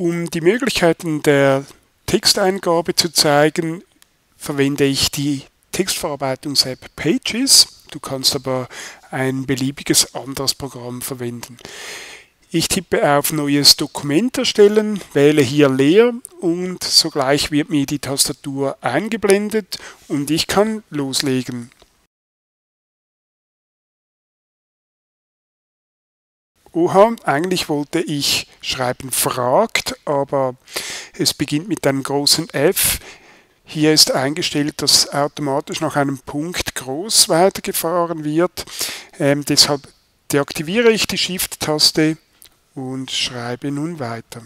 Um die Möglichkeiten der Texteingabe zu zeigen, verwende ich die Textverarbeitungs-App Pages. Du kannst aber ein beliebiges anderes Programm verwenden. Ich tippe auf Neues Dokument erstellen, wähle hier leer und sogleich wird mir die Tastatur eingeblendet und ich kann loslegen. Oha, eigentlich wollte ich schreiben fragt, aber es beginnt mit einem großen F. Hier ist eingestellt, dass automatisch nach einem Punkt groß weitergefahren wird. Ähm, deshalb deaktiviere ich die Shift-Taste und schreibe nun weiter.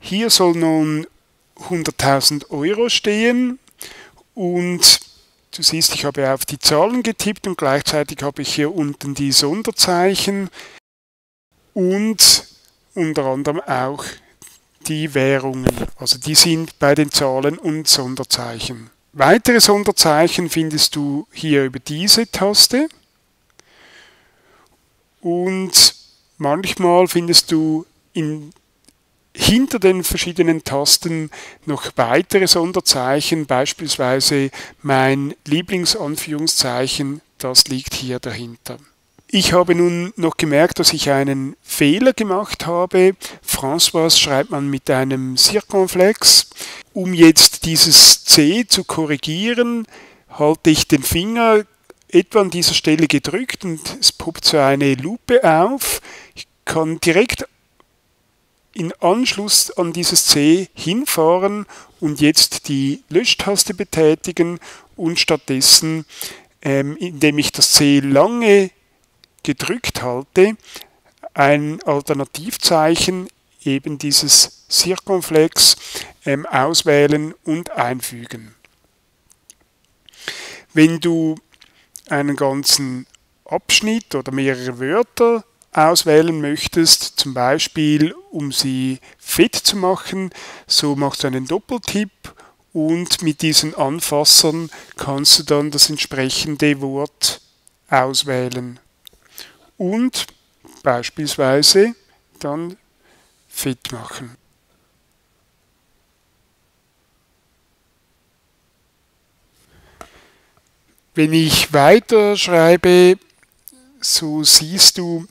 Hier soll nun 100.000 Euro stehen und du siehst, ich habe auf die Zahlen getippt und gleichzeitig habe ich hier unten die Sonderzeichen und unter anderem auch die Währungen. Also die sind bei den Zahlen und Sonderzeichen. Weitere Sonderzeichen findest du hier über diese Taste. Und manchmal findest du in, hinter den verschiedenen Tasten noch weitere Sonderzeichen, beispielsweise mein Lieblingsanführungszeichen, das liegt hier dahinter. Ich habe nun noch gemerkt, dass ich einen Fehler gemacht habe. François schreibt man mit einem Circonflex. Um jetzt dieses C zu korrigieren, halte ich den Finger etwa an dieser Stelle gedrückt und es poppt so eine Lupe auf. Ich kann direkt in Anschluss an dieses C hinfahren und jetzt die Löschtaste betätigen und stattdessen, ähm, indem ich das C lange gedrückt halte, ein Alternativzeichen, eben dieses Circumflex, ähm, auswählen und einfügen. Wenn du einen ganzen Abschnitt oder mehrere Wörter auswählen möchtest, zum Beispiel um sie fett zu machen, so machst du einen Doppeltipp und mit diesen Anfassern kannst du dann das entsprechende Wort auswählen und beispielsweise dann fit machen. Wenn ich weiter schreibe, so siehst du,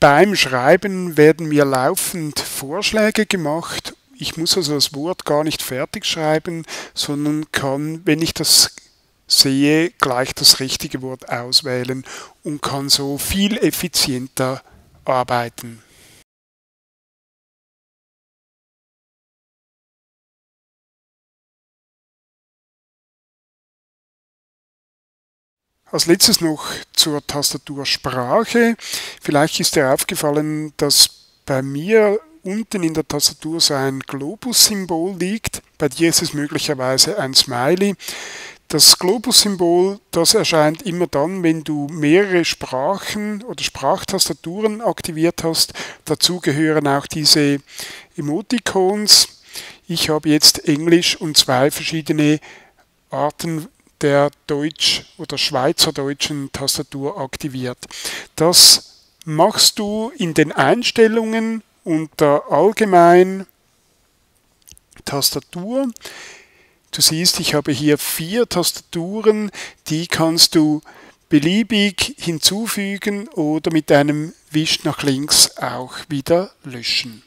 beim Schreiben werden mir laufend Vorschläge gemacht. Ich muss also das Wort gar nicht fertig schreiben, sondern kann, wenn ich das sehe, gleich das richtige Wort auswählen und kann so viel effizienter arbeiten. Als letztes noch zur Tastatursprache. Vielleicht ist dir aufgefallen, dass bei mir unten in der Tastatur so ein Globus-Symbol liegt. Bei dir ist es möglicherweise ein Smiley. Das Globus-Symbol, das erscheint immer dann, wenn du mehrere Sprachen oder Sprachtastaturen aktiviert hast. Dazu gehören auch diese Emoticons. Ich habe jetzt Englisch und zwei verschiedene Arten der Deutsch- oder Schweizerdeutschen Tastatur aktiviert. Das machst du in den Einstellungen unter Allgemein Tastatur. Du siehst, ich habe hier vier Tastaturen, die kannst du beliebig hinzufügen oder mit einem Wisch nach links auch wieder löschen.